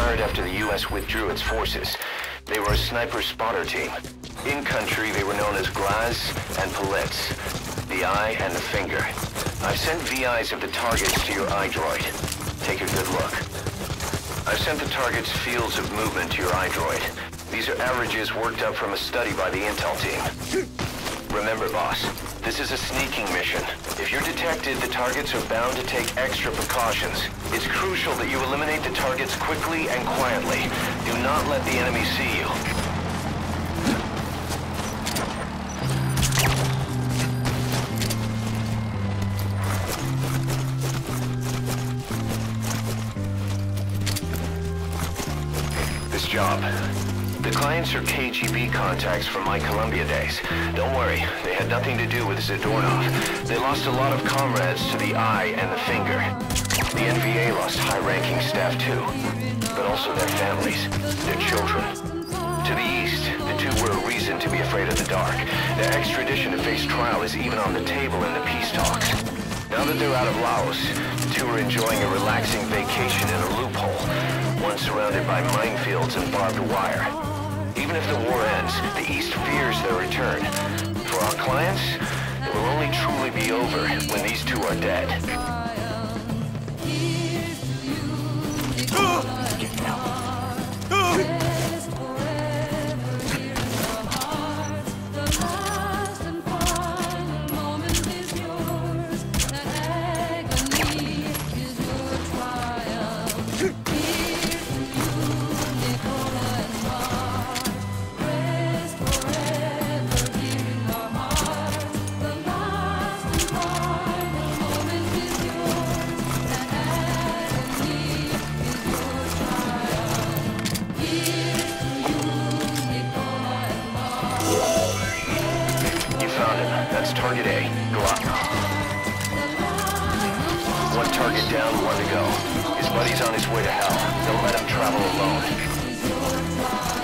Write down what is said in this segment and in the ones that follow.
after the U.S. withdrew its forces. They were a sniper spotter team. In country, they were known as Glaz and Palitz, the eye and the finger. I've sent VIs of the targets to your iDroid. Take a good look. I've sent the target's fields of movement to your iDroid. These are averages worked up from a study by the intel team. Remember, boss, this is a sneaking mission. If you're detected, the targets are bound to take extra precautions. It's crucial that you eliminate the targets quickly and quietly. Do not let the enemy see you. This job. The clients are KGB contacts from my Colombia days. Don't worry, they had nothing to do with Zadornov. They lost a lot of comrades to the eye and the finger. The NVA lost high-ranking staff too, but also their families, their children. To the east, the two were a reason to be afraid of the dark. Their extradition to face trial is even on the table in the peace talks. Now that they're out of Laos, the two are enjoying a relaxing vacation in a loophole, one surrounded by minefields and barbed wire. Even if the war ends, the East fears their return. For our clients, it will only truly be over when these two are dead. You target down, one to go. His buddy's on his way to hell. Don't let him travel alone.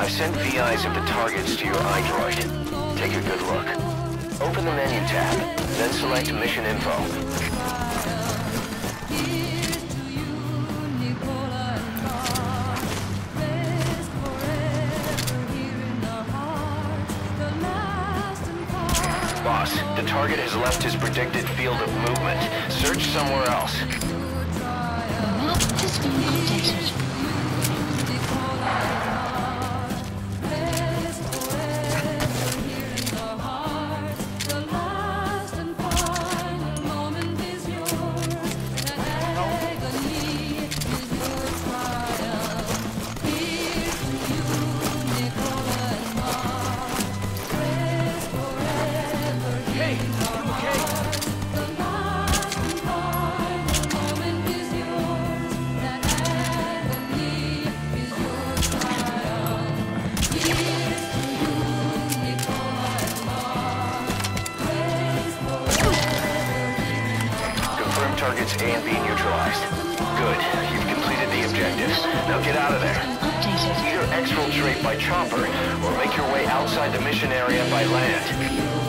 I've sent VIs of the targets to your iDroid. Take a good look. Open the menu tab, then select Mission Info. Boss, the target has left his predicted field of movement. Search somewhere else. Map has been updated. Now get out of there. Either exfiltrate by chopper or make your way outside the mission area by land.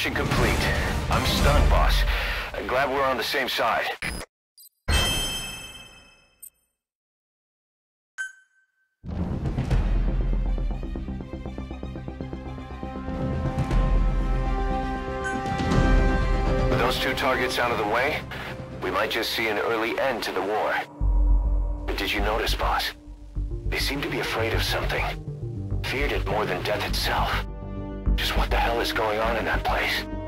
Mission complete. I'm stunned, boss. Glad we're on the same side. With those two targets out of the way, we might just see an early end to the war. But did you notice, boss? They seem to be afraid of something. Feared it more than death itself. What the hell is going on in that place?